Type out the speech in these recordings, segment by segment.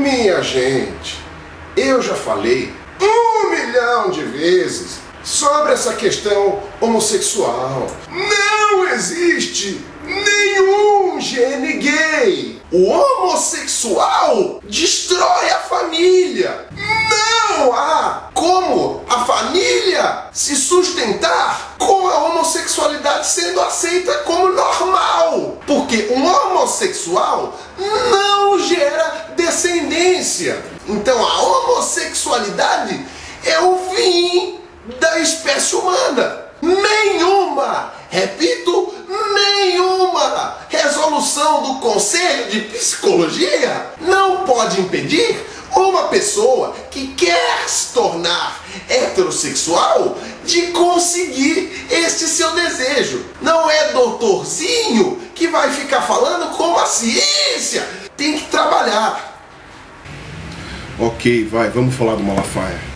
Minha gente, eu já falei um milhão de vezes sobre essa questão homossexual. Não existe nenhum gene gay. O homossexual destrói a família. Não há como a família se sustentar com a homossexualidade sendo aceita como normal. Porque um homossexual não gera descendência. Então a homossexualidade é o fim da espécie humana. Nenhuma, repito, nenhuma resolução do Conselho de Psicologia não pode impedir uma pessoa que quer se tornar heterossexual de conseguir este seu desejo. Não é doutorzinho que vai ficar falando como a ciência tem que trabalhar. Ok, vai, vamos falar do Malafaia.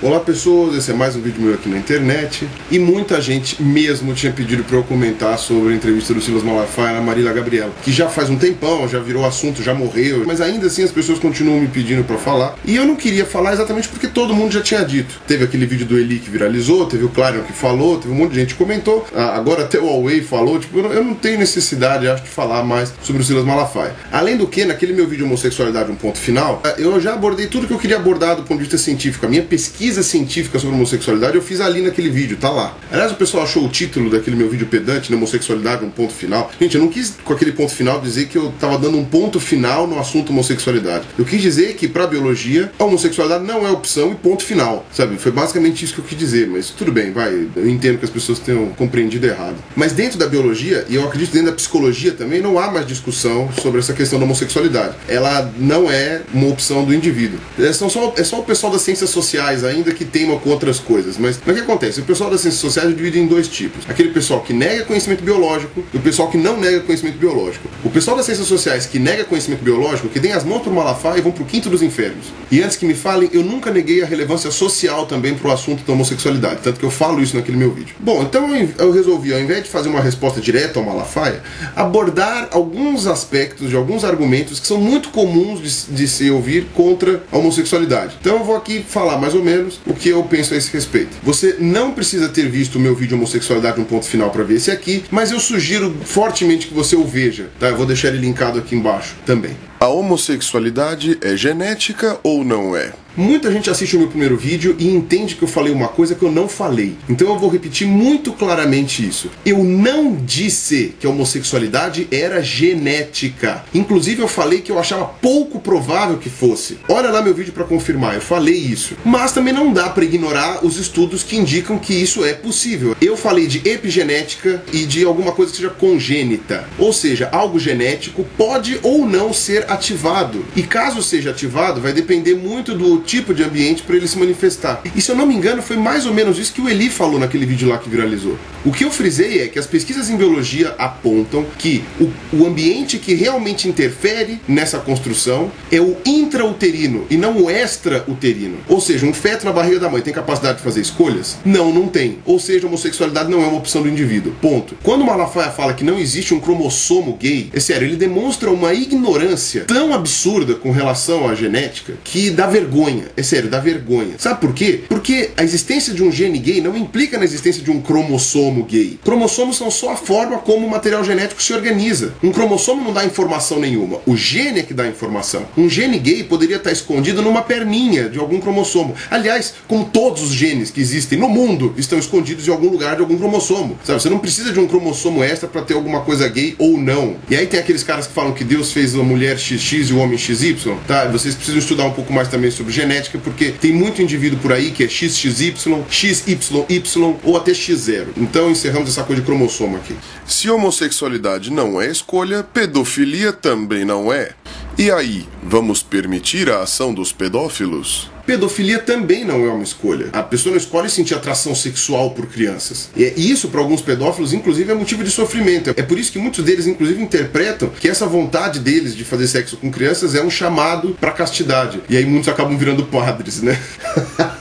Olá pessoas, esse é mais um vídeo meu aqui na internet. E muita gente mesmo tinha pedido para eu comentar sobre a entrevista do Silas Malafaia na Marília Gabriela, que já faz um tempão, já virou assunto, já morreu, mas ainda assim as pessoas continuam me pedindo para falar. E eu não queria falar exatamente porque todo mundo já tinha dito. Teve aquele vídeo do Eli que viralizou, teve o Clarion que falou, teve um monte de gente que comentou, agora até o Huawei falou, tipo, eu não tenho necessidade, acho, de falar mais sobre o Silas Malafaia. Além do que, naquele meu vídeo Homossexualidade um ponto final, eu já abordei tudo que eu queria abordar do ponto de vista científico, a minha pesquisa pesquisa científica sobre homossexualidade eu fiz ali naquele vídeo, tá lá. Aliás, o pessoal achou o título daquele meu vídeo pedante, né, homossexualidade, um ponto final. Gente, eu não quis com aquele ponto final dizer que eu tava dando um ponto final no assunto homossexualidade. Eu quis dizer que pra biologia a homossexualidade não é opção e ponto final, sabe? Foi basicamente isso que eu quis dizer, mas tudo bem, vai. Eu entendo que as pessoas tenham compreendido errado. Mas dentro da biologia, e eu acredito dentro da psicologia também, não há mais discussão sobre essa questão da homossexualidade. Ela não é uma opção do indivíduo. É só, é só o pessoal das ciências sociais ainda ainda que teima com outras coisas. Mas, o que acontece? O pessoal das ciências sociais é dividido em dois tipos: aquele pessoal que nega conhecimento biológico e o pessoal que não nega conhecimento biológico. O pessoal das ciências sociais que nega conhecimento biológico, que tem as mãos pro Malafaia e vão pro quinto dos infernos. E antes que me falem, eu nunca neguei a relevância social também pro assunto da homossexualidade, tanto que eu falo isso naquele meu vídeo. Bom, então eu resolvi, ao invés de fazer uma resposta direta ao Malafaia, abordar alguns aspectos de alguns argumentos que são muito comuns de, de se ouvir contra a homossexualidade. Então eu vou aqui falar mais ou menos o que eu penso a esse respeito. Você não precisa ter visto o meu vídeo homossexualidade um ponto final para ver esse aqui, mas eu sugiro fortemente que você o veja, tá? Eu vou deixar ele linkado aqui embaixo também. A homossexualidade é genética ou não é? Muita gente assiste o meu primeiro vídeo e entende que eu falei uma coisa que eu não falei. Então eu vou repetir muito claramente isso. Eu não disse que a homossexualidade era genética. Inclusive eu falei que eu achava pouco provável que fosse. Olha lá meu vídeo para confirmar, eu falei isso. Mas também não dá para ignorar os estudos que indicam que isso é possível. Eu falei de epigenética e de alguma coisa que seja congênita. Ou seja, algo genético pode ou não ser ativado. E caso seja ativado, vai depender muito do tipo de ambiente para ele se manifestar. E se eu não me engano, foi mais ou menos isso que o Eli falou naquele vídeo lá que viralizou. O que eu frisei é que as pesquisas em biologia apontam que o, o ambiente que realmente interfere nessa construção é o intrauterino e não o extrauterino. Ou seja, um feto na barriga da mãe tem capacidade de fazer escolhas? Não, não tem. Ou seja, a homossexualidade não é uma opção do indivíduo. Ponto. Quando Malafaia fala que não existe um cromossomo gay, é sério, ele demonstra uma ignorância tão absurda com relação à genética que dá vergonha vergonha. É sério, dá vergonha. Sabe por quê? Porque a existência de um gene gay não implica na existência de um cromossomo gay. Cromossomos são só a forma como o material genético se organiza. Um cromossomo não dá informação nenhuma. O gene é que dá informação. Um gene gay poderia estar escondido numa perninha de algum cromossomo. Aliás, como todos os genes que existem no mundo estão escondidos em algum lugar de algum cromossomo. Sabe? Você não precisa de um cromossomo extra para ter alguma coisa gay ou não. E aí tem aqueles caras que falam que Deus fez a mulher XX e o homem XY, tá? Vocês precisam estudar um pouco mais também sobre genética porque tem muito indivíduo por aí que é XXY, XYY ou até X0. Então encerramos essa coisa de cromossomo aqui. Se homossexualidade não é escolha, pedofilia também não é. E aí, vamos permitir a ação dos pedófilos? Pedofilia também não é uma escolha. A pessoa não escolhe sentir atração sexual por crianças. E isso, para alguns pedófilos, inclusive, é motivo de sofrimento. É por isso que muitos deles, inclusive, interpretam que essa vontade deles de fazer sexo com crianças é um chamado para castidade. E aí muitos acabam virando padres, né?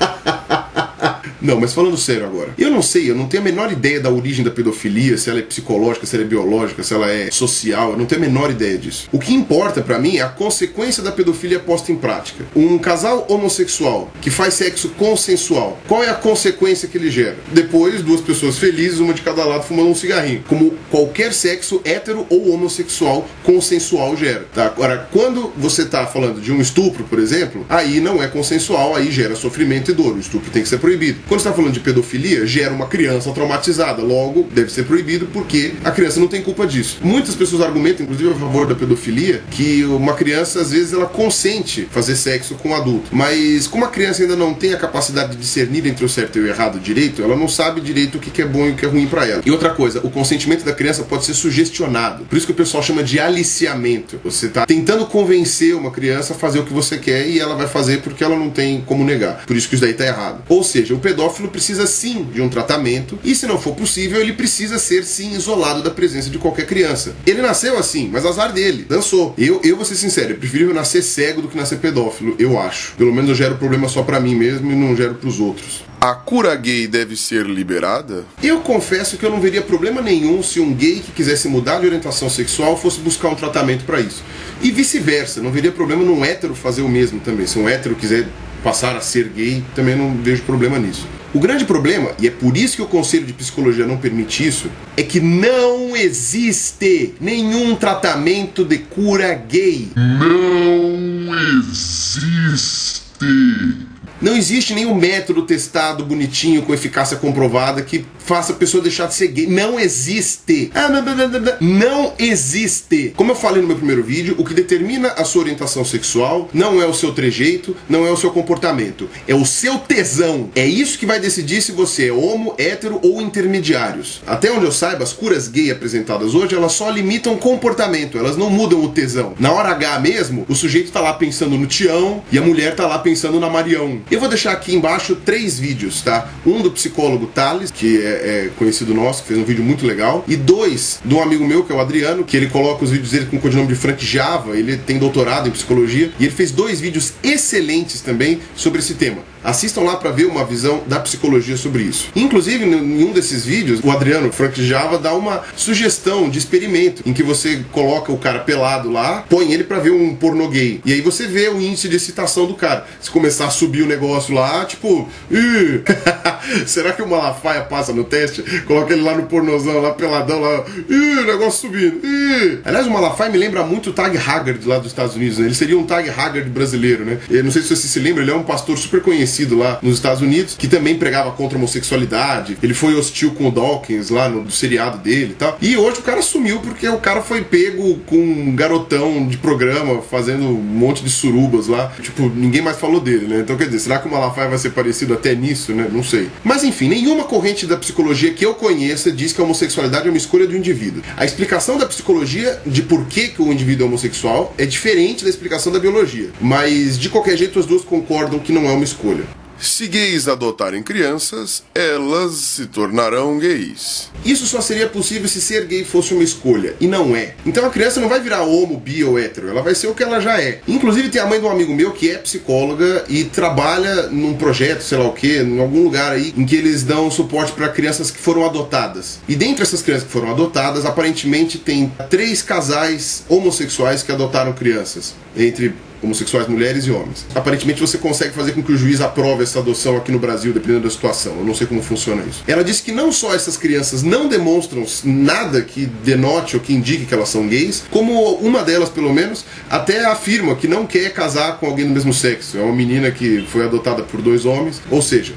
Não, mas falando sério agora. Eu não sei, eu não tenho a menor ideia da origem da pedofilia, se ela é psicológica, se ela é biológica, se ela é social, eu não tenho a menor ideia disso. O que importa para mim é a consequência da pedofilia posta em prática. Um casal homossexual que faz sexo consensual, qual é a consequência que ele gera? Depois, duas pessoas felizes, uma de cada lado fumando um cigarrinho. Como qualquer sexo hétero ou homossexual consensual gera. Tá? Agora, quando você tá falando de um estupro, por exemplo, aí não é consensual, aí gera sofrimento e dor. O estupro tem que ser proibido. Quando está falando de pedofilia, gera uma criança traumatizada. Logo, deve ser proibido porque a criança não tem culpa disso. Muitas pessoas argumentam, inclusive a favor da pedofilia, que uma criança, às vezes, ela consente fazer sexo com um adulto. Mas como a criança ainda não tem a capacidade de discernir entre o certo e o errado direito, ela não sabe direito o que é bom e o que é ruim para ela. E outra coisa, o consentimento da criança pode ser sugestionado. Por isso que o pessoal chama de aliciamento. Você está tentando convencer uma criança a fazer o que você quer e ela vai fazer porque ela não tem como negar. Por isso que isso daí está errado. Ou seja, o pedófilo pedófilo precisa sim de um tratamento e, se não for possível, ele precisa ser sim isolado da presença de qualquer criança. Ele nasceu assim, mas azar dele, dançou. Eu, eu vou ser sincero, eu prefiro nascer cego do que nascer pedófilo, eu acho. Pelo menos eu gero problema só para mim mesmo e não gero pros outros. A cura gay deve ser liberada? Eu confesso que eu não veria problema nenhum se um gay que quisesse mudar de orientação sexual fosse buscar um tratamento para isso. E vice-versa, não veria problema num hétero fazer o mesmo também. Se um hétero quiser passar a ser gay, também não vejo problema nisso. O grande problema, e é por isso que o Conselho de Psicologia não permite isso, é que não existe nenhum tratamento de cura gay. Não existe. Não existe nenhum método testado, bonitinho, com eficácia comprovada que faça a pessoa deixar de ser gay. Não existe. Ah, não existe. Como eu falei no meu primeiro vídeo, o que determina a sua orientação sexual não é o seu trejeito, não é o seu comportamento, é o seu tesão. É isso que vai decidir se você é homo, hétero ou intermediários. Até onde eu saiba, as curas gay apresentadas hoje, elas só limitam comportamento, elas não mudam o tesão. Na hora H mesmo, o sujeito tá lá pensando no Tião e a mulher tá lá pensando na Marião. Eu vou deixar aqui embaixo três vídeos, tá? Um do psicólogo Thales, que é, é, conhecido nosso, que fez um vídeo muito legal, e dois de um amigo meu, que é o Adriano, que ele coloca os vídeos dele com o codinome de Frank Java, ele tem doutorado em psicologia, e ele fez dois vídeos excelentes também sobre esse tema. Assistam lá para ver uma visão da psicologia sobre isso. Inclusive, em um desses vídeos, o Adriano Frank Java dá uma sugestão de experimento em que você coloca o cara pelado lá, põe ele para ver um pornô gay. E aí você vê o índice de excitação do cara. Se começar a subir o negócio lá, tipo, será que o Malafaia passa no teste? Coloca ele lá no pornozão, lá peladão, lá, ih, negócio subindo. Ih. Aliás, o Malafaia me lembra muito o Tag Haggard lá dos Estados Unidos, né? Ele seria um Tag Haggard brasileiro, né? Eu não sei se você se lembra, ele é um pastor super conhecido conhecido lá nos Estados Unidos, que também pregava contra a homossexualidade. Ele foi hostil com o Dawkins lá no seriado dele e tal. E hoje o cara sumiu porque o cara foi pego com um garotão de programa fazendo um monte de surubas lá. Tipo, ninguém mais falou dele, né? Então quer dizer, será que o Malafaia vai ser parecido até nisso, né? Não sei. Mas enfim, nenhuma corrente da psicologia que eu conheça diz que a homossexualidade é uma escolha do indivíduo. A explicação da psicologia de por que, que o indivíduo é homossexual é diferente da explicação da biologia. Mas de qualquer jeito as duas concordam que não é uma escolha. Se gays adotarem crianças, elas se tornarão gays. Isso só seria possível se ser gay fosse uma escolha, e não é. Então a criança não vai virar homo, bi ou hétero, ela vai ser o que ela já é. Inclusive tem a mãe de um amigo meu que é psicóloga e trabalha num projeto, sei lá o que, em algum lugar aí, em que eles dão suporte para crianças que foram adotadas. E dentre essas crianças que foram adotadas, aparentemente tem três casais homossexuais que adotaram crianças. Entre homossexuais, mulheres e homens. Aparentemente você consegue fazer com que o juiz aprove essa adoção aqui no Brasil, dependendo da situação. Eu não sei como funciona isso. Ela disse que não só essas crianças não demonstram nada que denote ou que indique que elas são gays, como uma delas, pelo menos, até afirma que não quer casar com alguém do mesmo sexo. É uma menina que foi adotada por dois homens. Ou seja,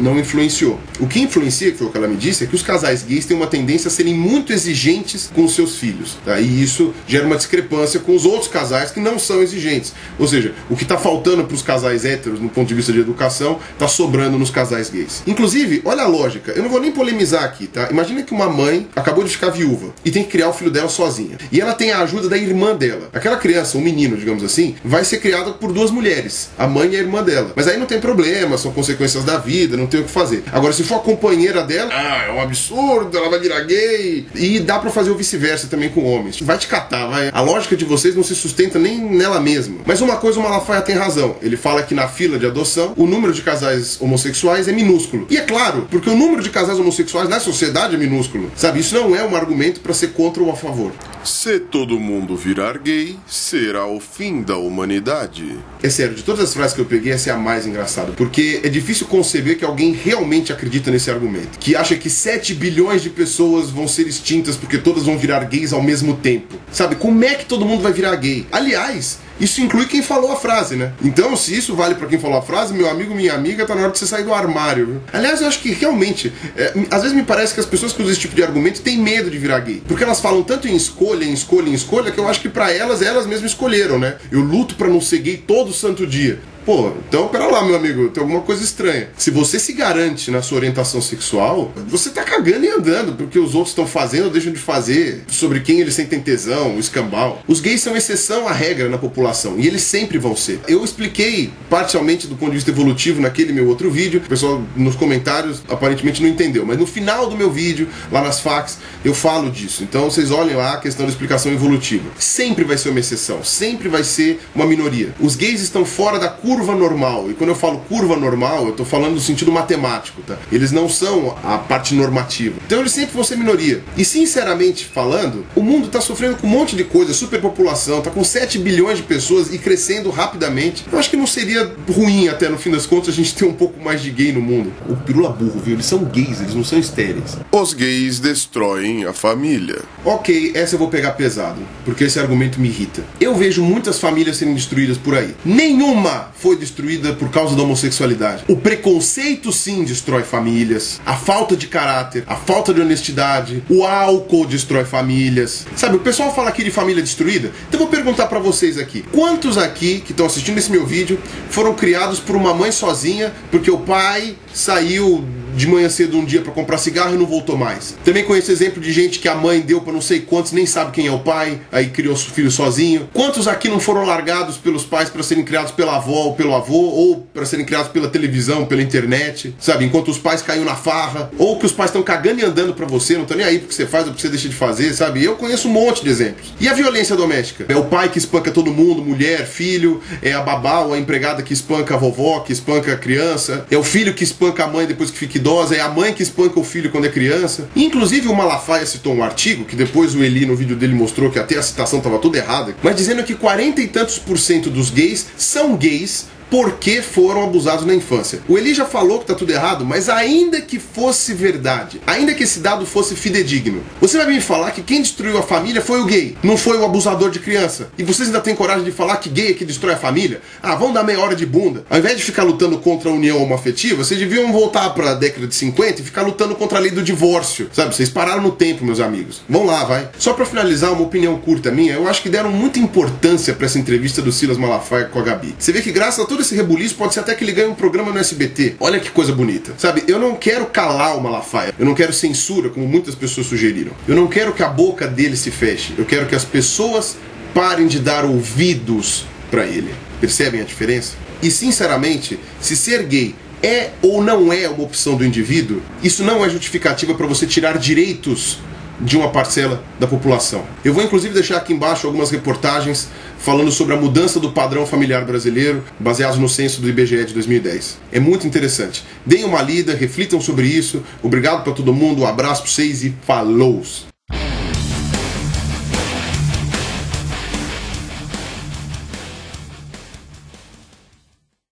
não influenciou. O que influencia, que foi o que ela me disse, é que os casais gays têm uma tendência a serem muito exigentes com seus filhos. Tá? E isso gera uma discrepância com os outros casais que não são exigentes. Ou seja, o que está faltando para os casais héteros no ponto de vista de educação está sobrando nos casais gays. Inclusive, olha a lógica, eu não vou nem polemizar aqui, tá? Imagina que uma mãe acabou de ficar viúva e tem que criar o filho dela sozinha. E ela tem a ajuda da irmã dela. Aquela criança, um menino, digamos assim, vai ser criada por duas mulheres, a mãe e a irmã dela. Mas aí não tem problema, são consequências da vida, não tem o que fazer. Agora, se for a companheira dela, ah, é um absurdo, ela vai virar gay. E dá para fazer o vice-versa também com homens. Vai te catar, vai. A lógica de vocês não se sustenta nem nela mesma. Mas uma coisa o Malafaia tem razão. Ele fala que na fila de adoção, o número de casais homossexuais é minúsculo. E é claro, porque o número de casais homossexuais na sociedade é minúsculo. Sabe, isso não é um argumento para ser contra ou a favor. Se todo mundo virar gay, será o fim da humanidade. É sério, de todas as frases que eu peguei, essa é a mais engraçada. Porque é difícil conceber que alguém realmente acredita nesse argumento. Que acha que 7 bilhões de pessoas vão ser extintas porque todas vão virar gays ao mesmo tempo. Sabe, como é que todo mundo vai virar gay? Aliás, isso inclui quem falou a frase, né? Então, se isso vale para quem falou a frase, meu amigo, minha amiga, tá na hora de você sair do armário. Viu? Aliás, eu acho que realmente, é, às vezes me parece que as pessoas que usam esse tipo de argumento têm medo de virar gay. Porque elas falam tanto em escolha, em escolha, em escolha, que eu acho que para elas, elas mesmas escolheram, né? Eu luto para não ser gay todo santo dia. Pô, então pera lá, meu amigo, tem alguma coisa estranha. Se você se garante na sua orientação sexual, você tá cagando e andando porque os outros estão fazendo ou deixam de fazer, sobre quem eles sentem tesão, o escambau. Os gays são exceção à regra na população e eles sempre vão ser. Eu expliquei parcialmente do ponto de vista evolutivo naquele meu outro vídeo, o pessoal nos comentários aparentemente não entendeu, mas no final do meu vídeo, lá nas facs, eu falo disso. Então vocês olhem lá a questão da explicação evolutiva. Sempre vai ser uma exceção, sempre vai ser uma minoria. Os gays estão fora da curva curva normal. E quando eu falo curva normal, eu estou falando no sentido matemático, tá? Eles não são a parte normativa. Então eles sempre vão ser minoria. E sinceramente falando, o mundo está sofrendo com um monte de coisa, superpopulação, está com 7 bilhões de pessoas e crescendo rapidamente. Eu acho que não seria ruim até no fim das contas a gente ter um pouco mais de gay no mundo. O pirula burro, viu? Eles são gays, eles não são estéreis. Os gays destroem a família. Ok, essa eu vou pegar pesado, porque esse argumento me irrita. Eu vejo muitas famílias sendo destruídas por aí. Nenhuma foi destruída por causa da homossexualidade. O preconceito sim destrói famílias, a falta de caráter, a falta de honestidade, o álcool destrói famílias. Sabe, o pessoal fala aqui de família destruída. Então vou perguntar para vocês aqui: quantos aqui que estão assistindo esse meu vídeo foram criados por uma mãe sozinha porque o pai saiu de manhã cedo um dia para comprar cigarro e não voltou mais. Também conheço exemplo de gente que a mãe deu para não sei quantos, nem sabe quem é o pai, aí criou seu filho sozinho. Quantos aqui não foram largados pelos pais para serem criados pela avó ou pelo avô, ou para serem criados pela televisão, pela internet, sabe? Enquanto os pais caíram na farra, ou que os pais estão cagando e andando para você, não estão nem aí porque você faz ou porque você deixa de fazer, sabe? Eu conheço um monte de exemplos. E a violência doméstica? É o pai que espanca todo mundo, mulher, filho, é a babá ou a empregada que espanca a vovó, que espanca a criança, é o filho que espanca a mãe depois que fica idosa, é a mãe que espanca o filho quando é criança. Inclusive o Malafaia citou um artigo, que depois o Eli no vídeo dele mostrou que até a citação estava toda errada, mas dizendo que 40 e tantos por cento dos gays são gays porque foram abusados na infância. O Eli já falou que tá tudo errado, mas ainda que fosse verdade, ainda que esse dado fosse fidedigno, você vai me falar que quem destruiu a família foi o gay, não foi o abusador de criança. E vocês ainda têm coragem de falar que gay é que destrói a família? Ah, vão dar meia hora de bunda. Ao invés de ficar lutando contra a união homoafetiva, vocês deviam voltar para a década de 50 e ficar lutando contra a lei do divórcio. Sabe, vocês pararam no tempo, meus amigos. Vão lá, vai. Só para finalizar, uma opinião curta minha, eu acho que deram muita importância para essa entrevista do Silas Malafaia com a Gabi. Você vê que graças a todo esse rebuliço, pode ser até que ele ganhe um programa no SBT. Olha que coisa bonita. Sabe, eu não quero calar o Malafaia. Eu não quero censura, como muitas pessoas sugeriram. Eu não quero que a boca dele se feche. Eu quero que as pessoas parem de dar ouvidos para ele. Percebem a diferença? E sinceramente, se ser gay é ou não é uma opção do indivíduo, isso não é justificativa para você tirar direitos de uma parcela da população. Eu vou inclusive deixar aqui embaixo algumas reportagens falando sobre a mudança do padrão familiar brasileiro, baseados no censo do IBGE de 2010. É muito interessante. Deem uma lida, reflitam sobre isso. Obrigado para todo mundo, um abraço para vocês e falou!